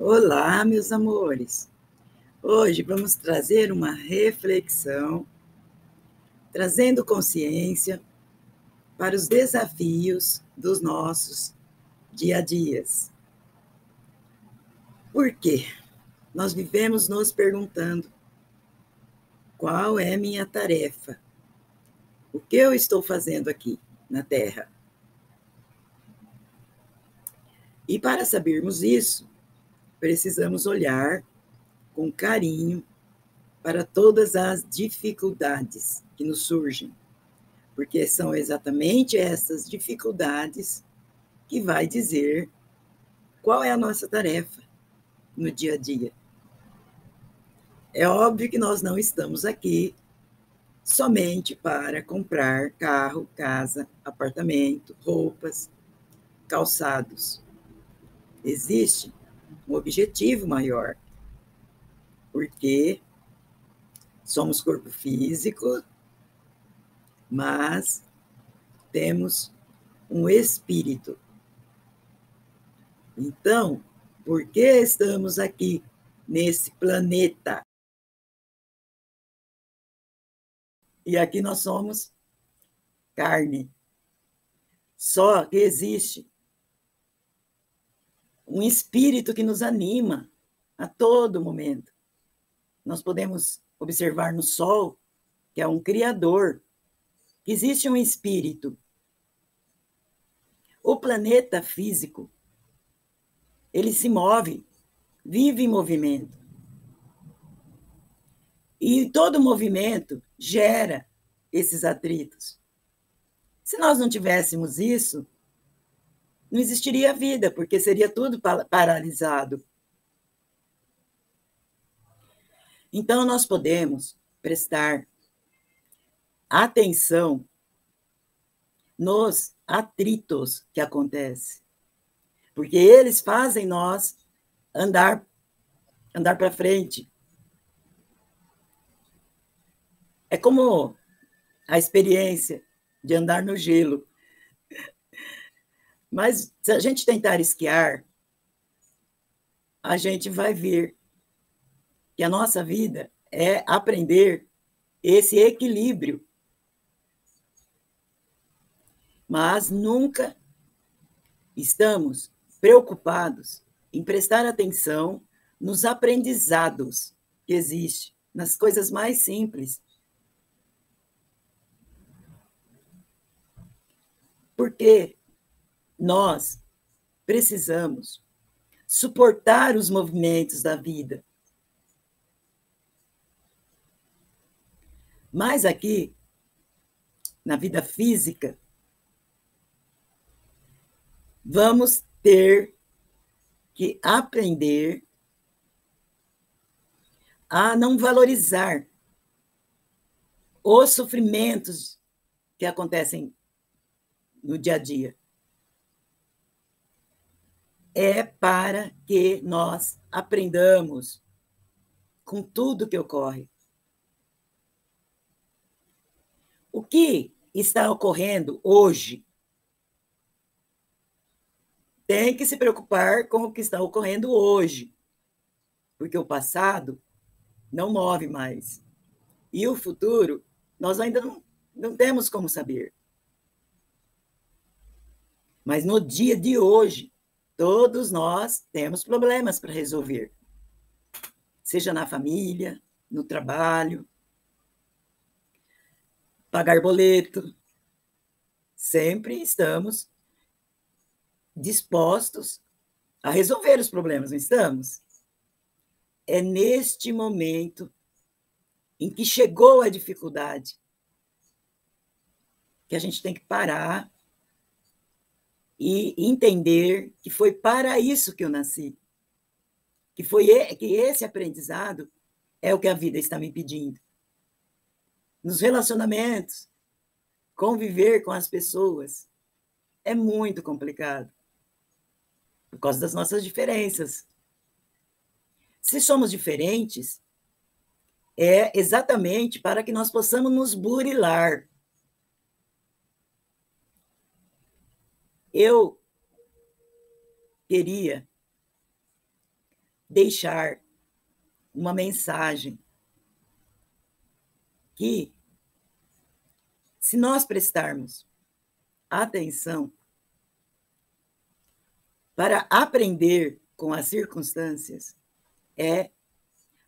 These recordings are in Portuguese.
Olá, meus amores. Hoje vamos trazer uma reflexão, trazendo consciência para os desafios dos nossos dia a dias. Por quê? Nós vivemos nos perguntando: qual é minha tarefa? O que eu estou fazendo aqui na Terra? E para sabermos isso, precisamos olhar com carinho para todas as dificuldades que nos surgem, porque são exatamente essas dificuldades que vai dizer qual é a nossa tarefa no dia a dia. É óbvio que nós não estamos aqui somente para comprar carro, casa, apartamento, roupas, calçados. Existe um objetivo maior, porque somos corpo físico, mas temos um espírito. Então, por que estamos aqui nesse planeta? E aqui nós somos carne. Só que existe um espírito que nos anima a todo momento. Nós podemos observar no Sol, que é um criador, que existe um espírito. O planeta físico, ele se move, vive em movimento. E todo movimento gera esses atritos. Se nós não tivéssemos isso, não existiria vida, porque seria tudo paralisado. Então, nós podemos prestar atenção nos atritos que acontecem, porque eles fazem nós andar andar para frente, É como a experiência de andar no gelo. Mas se a gente tentar esquiar, a gente vai ver que a nossa vida é aprender esse equilíbrio. Mas nunca estamos preocupados em prestar atenção nos aprendizados que existem, nas coisas mais simples. Porque nós precisamos suportar os movimentos da vida. Mas aqui, na vida física, vamos ter que aprender a não valorizar os sofrimentos que acontecem no dia a dia. É para que nós aprendamos com tudo que ocorre. O que está ocorrendo hoje tem que se preocupar com o que está ocorrendo hoje, porque o passado não move mais. E o futuro, nós ainda não, não temos como saber. Mas no dia de hoje, todos nós temos problemas para resolver. Seja na família, no trabalho, pagar boleto. Sempre estamos dispostos a resolver os problemas, não estamos? É neste momento em que chegou a dificuldade que a gente tem que parar e entender que foi para isso que eu nasci. Que foi que esse aprendizado é o que a vida está me pedindo. Nos relacionamentos, conviver com as pessoas é muito complicado por causa das nossas diferenças. Se somos diferentes, é exatamente para que nós possamos nos burilar, Eu queria deixar uma mensagem que, se nós prestarmos atenção para aprender com as circunstâncias, é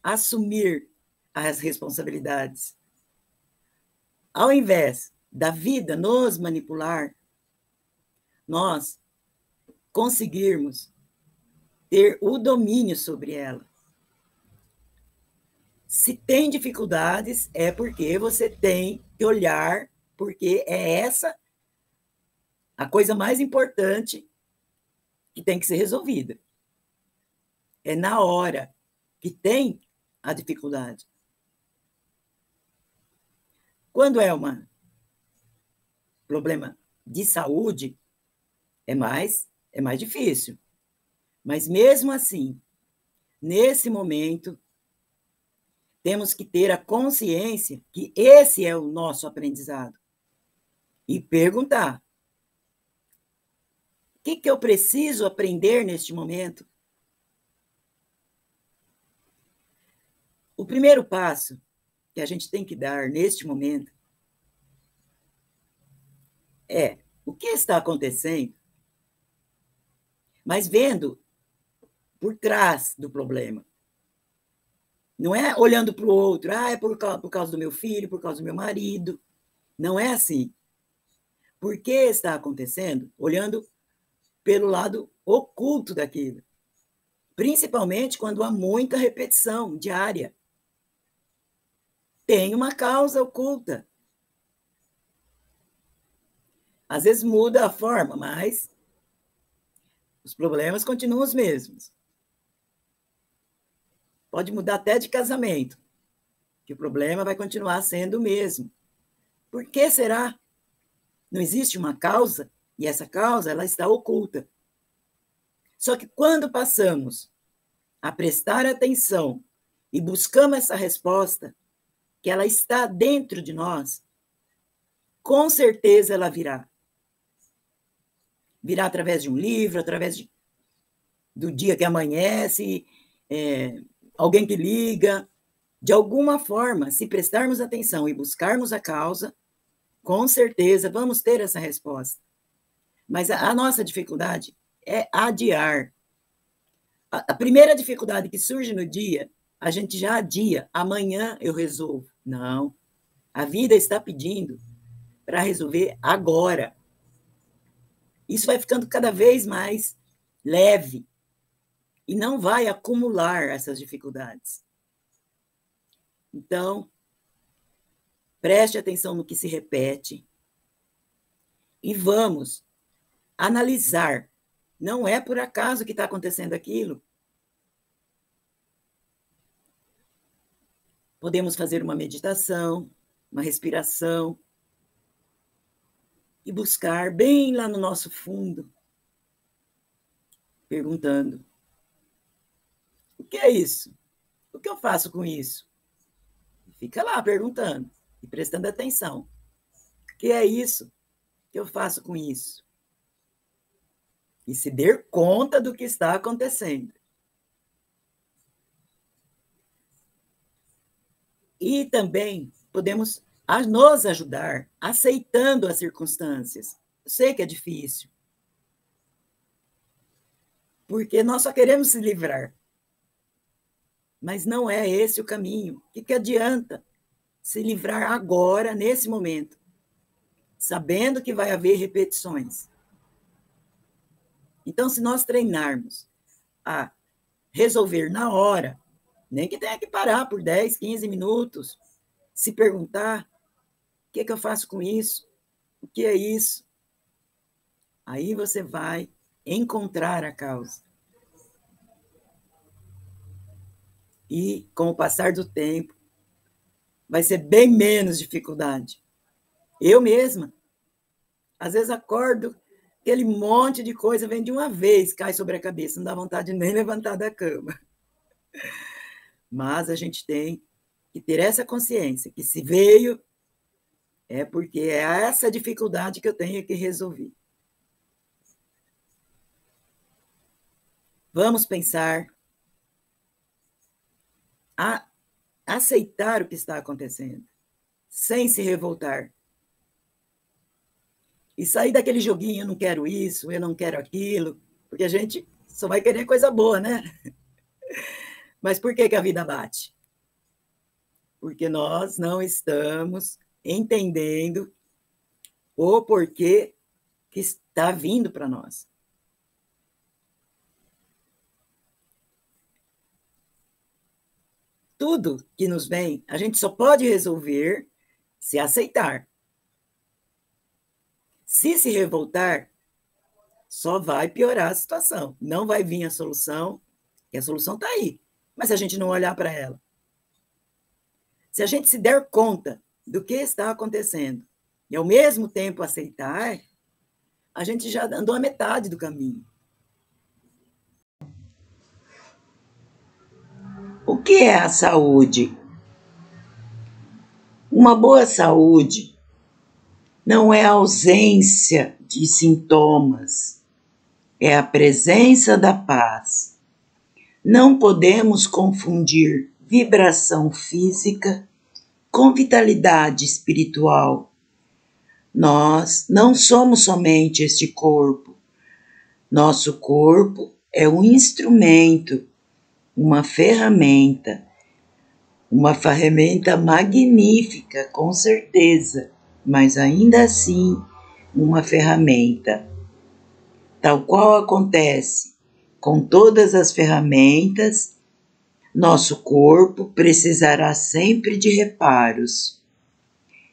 assumir as responsabilidades. Ao invés da vida nos manipular, nós conseguirmos ter o domínio sobre ela. Se tem dificuldades, é porque você tem que olhar, porque é essa a coisa mais importante que tem que ser resolvida. É na hora que tem a dificuldade. Quando é um problema de saúde, é mais é mais difícil. Mas mesmo assim, nesse momento, temos que ter a consciência que esse é o nosso aprendizado. E perguntar: o que, que eu preciso aprender neste momento? O primeiro passo que a gente tem que dar neste momento é o que está acontecendo, mas vendo por trás do problema. Não é olhando para o outro, ah, é por causa, por causa do meu filho, por causa do meu marido. Não é assim. Por que está acontecendo? Olhando pelo lado oculto daquilo. Principalmente quando há muita repetição diária. Tem uma causa oculta. Às vezes muda a forma, mas os problemas continuam os mesmos. Pode mudar até de casamento, que o problema vai continuar sendo o mesmo. Por que será? Não existe uma causa e essa causa ela está oculta. Só que quando passamos a prestar atenção e buscamos essa resposta, que ela está dentro de nós, com certeza ela virá. Virá através de um livro, através de, do dia que amanhece, é, alguém que liga, de alguma forma, se prestarmos atenção e buscarmos a causa, com certeza vamos ter essa resposta. Mas a, a nossa dificuldade é adiar. A, a primeira dificuldade que surge no dia, a gente já adia. Amanhã eu resolvo. Não. A vida está pedindo para resolver agora. Isso vai ficando cada vez mais leve e não vai acumular essas dificuldades. Então, preste atenção no que se repete e vamos analisar. Não é por acaso que está acontecendo aquilo. Podemos fazer uma meditação, uma respiração e buscar bem lá no nosso fundo, perguntando: o que é isso? O que eu faço com isso? Fica lá perguntando e prestando atenção. O que é isso que eu faço com isso? E se der conta do que está acontecendo. E também podemos nos ajudar aceitando as circunstâncias. Eu sei que é difícil. Porque nós só queremos se livrar. Mas não é esse o caminho. O que, que adianta se livrar agora, nesse momento, sabendo que vai haver repetições? Então, se nós treinarmos a resolver na hora, nem que tenha que parar por 10, 15 minutos, se perguntar: o que, é que eu faço com isso? O que é isso? Aí você vai encontrar a causa. E, com o passar do tempo, vai ser bem menos dificuldade. Eu mesma, às vezes acordo, aquele monte de coisa vem de uma vez, cai sobre a cabeça, não dá vontade de nem levantar da cama. Mas a gente tem que ter essa consciência que se veio é porque é essa dificuldade que eu tenho que resolver. Vamos pensar a aceitar o que está acontecendo, sem se revoltar. E sair daquele joguinho, eu não quero isso, eu não quero aquilo, porque a gente só vai querer coisa boa, né? Mas por que, que a vida bate? Porque nós não estamos entendendo o porquê que está vindo para nós. Tudo que nos vem, a gente só pode resolver se aceitar. Se se revoltar, só vai piorar a situação. Não vai vir a solução, e a solução está aí. Mas se a gente não olhar para ela, se a gente se der conta do que está acontecendo e ao mesmo tempo aceitar, a gente já andou a metade do caminho. O que é a saúde? Uma boa saúde não é a ausência de sintomas, é a presença da paz. Não podemos confundir vibração física com vitalidade espiritual. Nós não somos somente este corpo. Nosso corpo é um instrumento, uma ferramenta, uma ferramenta magnífica, com certeza, mas ainda assim uma ferramenta. Tal qual acontece com todas as ferramentas, nosso corpo precisará sempre de reparos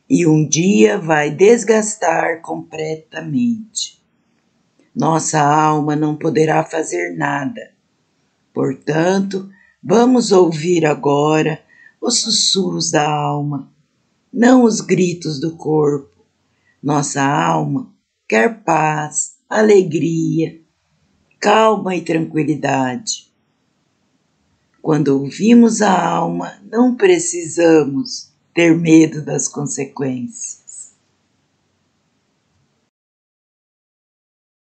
e um dia vai desgastar completamente. Nossa alma não poderá fazer nada. Portanto, vamos ouvir agora os sussurros da alma, não os gritos do corpo. Nossa alma quer paz, alegria, calma e tranquilidade. Quando ouvimos a alma, não precisamos ter medo das consequências.